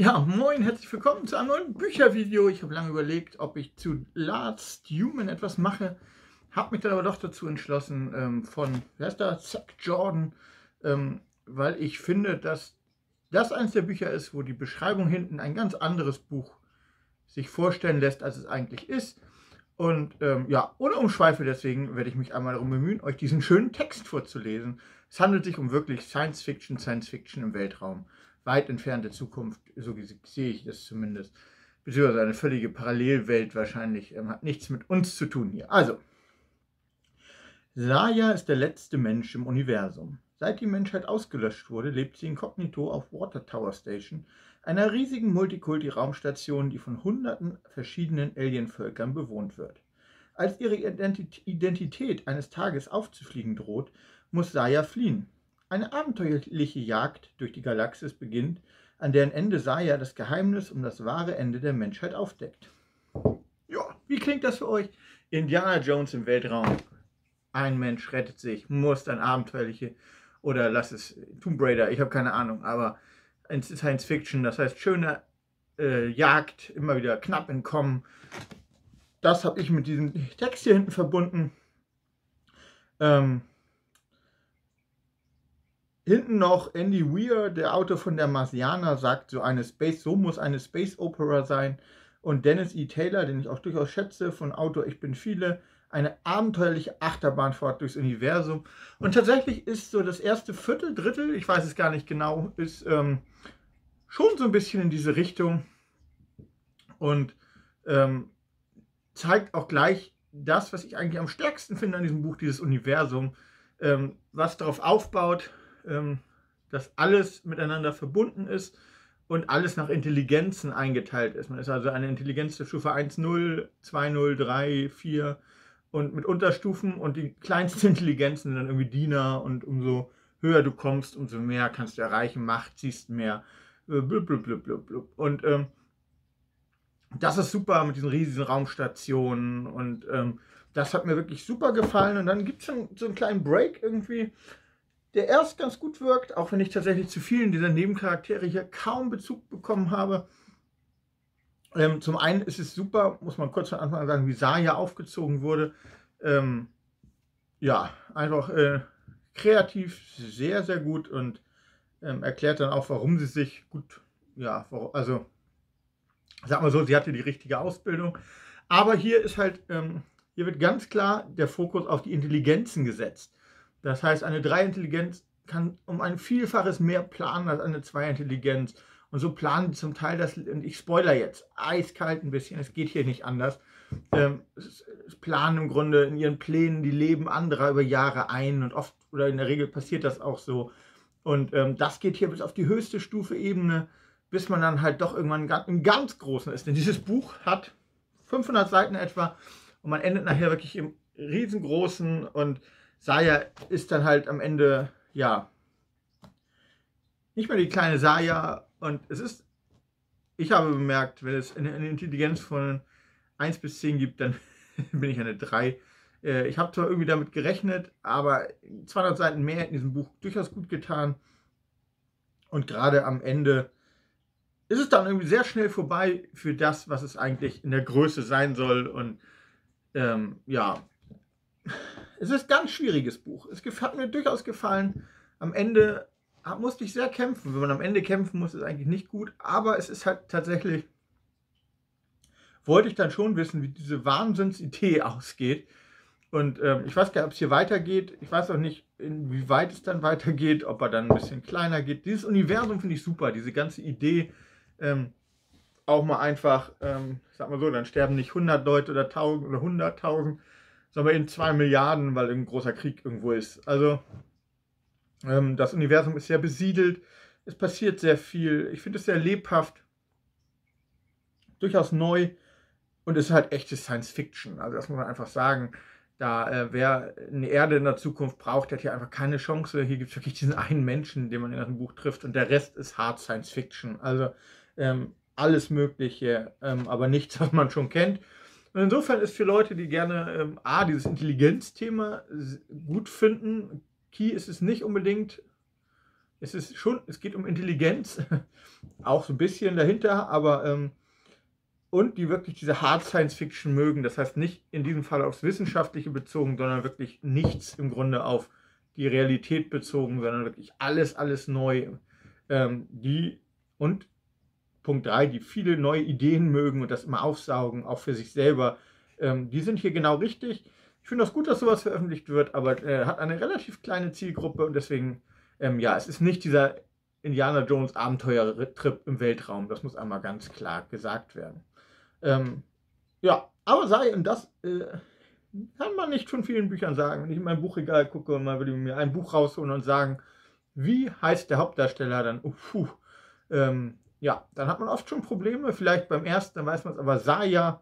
Ja, moin, herzlich willkommen zu einem neuen Büchervideo. Ich habe lange überlegt, ob ich zu Last Human etwas mache. Habe mich dann aber doch dazu entschlossen, ähm, von, wer ist da, Zack Jordan, ähm, weil ich finde, dass das eines der Bücher ist, wo die Beschreibung hinten ein ganz anderes Buch sich vorstellen lässt, als es eigentlich ist. Und ähm, ja, ohne Umschweife, deswegen werde ich mich einmal darum bemühen, euch diesen schönen Text vorzulesen. Es handelt sich um wirklich Science Fiction, Science Fiction im Weltraum weit entfernte Zukunft, so sehe ich das zumindest. Beziehungsweise eine völlige Parallelwelt wahrscheinlich, ähm, hat nichts mit uns zu tun hier. Also, Saya ist der letzte Mensch im Universum. Seit die Menschheit ausgelöscht wurde, lebt sie inkognito auf Water Tower Station, einer riesigen Multikulti-Raumstation, die von hunderten verschiedenen Alienvölkern bewohnt wird. Als ihre Identität eines Tages aufzufliegen droht, muss Saya fliehen. Eine abenteuerliche Jagd durch die Galaxis beginnt, an deren Ende Saya das Geheimnis um das wahre Ende der Menschheit aufdeckt. Ja, wie klingt das für euch? Indiana Jones im Weltraum. Ein Mensch rettet sich, muss dann abenteuerliche oder lass es Tomb Raider, ich habe keine Ahnung, aber Science Fiction, das heißt schöne äh, Jagd, immer wieder knapp entkommen. Das habe ich mit diesem Text hier hinten verbunden. Ähm, Hinten noch Andy Weir, der Autor von der Marsianer, sagt, so eine Space, so muss eine Space Opera sein. Und Dennis E. Taylor, den ich auch durchaus schätze, von Autor Ich bin viele, eine abenteuerliche Achterbahnfahrt durchs Universum. Und tatsächlich ist so das erste Viertel, Drittel, ich weiß es gar nicht genau, ist ähm, schon so ein bisschen in diese Richtung und ähm, zeigt auch gleich das, was ich eigentlich am stärksten finde an diesem Buch, dieses Universum, ähm, was darauf aufbaut, ähm, dass alles miteinander verbunden ist und alles nach Intelligenzen eingeteilt ist. Man ist also eine Intelligenz der Stufe 1.0, 2.0, 3, 4 und mit Unterstufen und die kleinsten Intelligenzen sind dann irgendwie Diener und umso höher du kommst, umso mehr kannst du erreichen, Macht, siehst mehr, äh, blub, blub, blub, blub, blub. Und ähm, das ist super mit diesen riesigen Raumstationen und ähm, das hat mir wirklich super gefallen. Und dann gibt es so einen kleinen Break irgendwie der erst ganz gut wirkt, auch wenn ich tatsächlich zu vielen dieser Nebencharaktere hier kaum Bezug bekommen habe. Ähm, zum einen ist es super, muss man kurz von Anfang an sagen, wie Saya aufgezogen wurde. Ähm, ja, einfach äh, kreativ, sehr, sehr gut und ähm, erklärt dann auch, warum sie sich gut, ja, also sag mal so, sie hatte die richtige Ausbildung. Aber hier ist halt, ähm, hier wird ganz klar der Fokus auf die Intelligenzen gesetzt. Das heißt, eine 3-Intelligenz kann um ein Vielfaches mehr planen als eine 2-Intelligenz. Und so planen die zum Teil das, und ich spoiler jetzt, eiskalt ein bisschen, es geht hier nicht anders. Ähm, planen im Grunde in ihren Plänen die Leben anderer über Jahre ein und oft oder in der Regel passiert das auch so. Und ähm, das geht hier bis auf die höchste Stufe Ebene, bis man dann halt doch irgendwann im ganz Großen ist. Denn dieses Buch hat 500 Seiten etwa und man endet nachher wirklich im riesengroßen und Saya ist dann halt am Ende, ja, nicht mehr die kleine Saya. Und es ist, ich habe bemerkt, wenn es eine, Intelligenz von 1 bis 10 gibt, dann bin ich eine 3. Äh, ich habe zwar irgendwie damit gerechnet, aber 200 Seiten mehr in diesem Buch durchaus gut getan. Und gerade am Ende ist es dann irgendwie sehr schnell vorbei für das, was es eigentlich in der Größe sein soll. Und ähm, ja, es ist ein ganz schwieriges Buch. Es hat mir durchaus gefallen. Am Ende musste ich sehr kämpfen. Wenn man am Ende kämpfen muss, ist eigentlich nicht gut. Aber es ist halt tatsächlich, wollte ich dann schon wissen, wie diese Wahnsinnsidee ausgeht. Und ähm, ich weiß gar nicht, ob es hier weitergeht. Ich weiß auch nicht, inwieweit es dann weitergeht, ob er dann ein bisschen kleiner geht. Dieses Universum finde ich super, diese ganze Idee. Ähm, auch mal einfach, ähm, ich sag mal so, dann sterben nicht 100 Leute oder 1000 oder 100.000, sagen wir, in zwei Milliarden, weil ein großer Krieg irgendwo ist. Also ähm, das Universum ist sehr besiedelt, es passiert sehr viel. Ich finde es sehr lebhaft, durchaus neu und es ist halt echte Science Fiction. Also das muss man einfach sagen. Da äh, wer eine Erde in der Zukunft braucht, der hat hier einfach keine Chance. Hier gibt es wirklich diesen einen Menschen, den man in einem Buch trifft und der Rest ist Hard Science Fiction. Also ähm, alles Mögliche, ähm, aber nichts, was man schon kennt. Und insofern ist für Leute, die gerne ähm, A, dieses Intelligenzthema gut finden, Key ist es nicht unbedingt. es ist schon, es geht um Intelligenz, auch so ein bisschen dahinter, aber ähm, und die wirklich diese Hard Science Fiction mögen. Das heißt nicht in diesem Fall aufs Wissenschaftliche bezogen, sondern wirklich nichts im Grunde auf die Realität bezogen, sondern wirklich alles, alles neu. Ähm, die und Punkt 3, die viele neue Ideen mögen und das immer aufsaugen, auch für sich selber. Ähm, die sind hier genau richtig. Ich finde das gut, dass sowas veröffentlicht wird, aber äh, hat eine relativ kleine Zielgruppe und deswegen, ähm, ja, es ist nicht dieser Indiana Jones Abenteuertrip im Weltraum. Das muss einmal ganz klar gesagt werden. Ähm, ja, aber sei, und das äh, kann man nicht von vielen Büchern sagen. Wenn ich in mein Buchregal gucke und mal würde mir ein Buch rausholen und sagen, wie heißt der Hauptdarsteller, dann, uh, puh, ähm, ja, dann hat man oft schon Probleme. Vielleicht beim ersten, dann weiß man es, aber Saya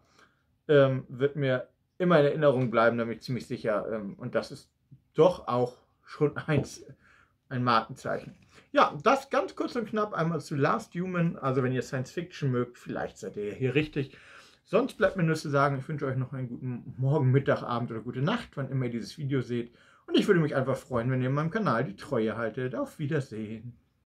ähm, wird mir immer in Erinnerung bleiben, da bin ich ziemlich sicher. Ähm, und das ist doch auch schon eins, ein Markenzeichen. Ja, das ganz kurz und knapp einmal zu Last Human. Also wenn ihr Science Fiction mögt, vielleicht seid ihr hier richtig. Sonst bleibt mir nur zu sagen, ich wünsche euch noch einen guten Morgen, Mittag, Abend oder gute Nacht, wann immer ihr dieses Video seht. Und ich würde mich einfach freuen, wenn ihr meinem Kanal die Treue haltet. Auf Wiedersehen.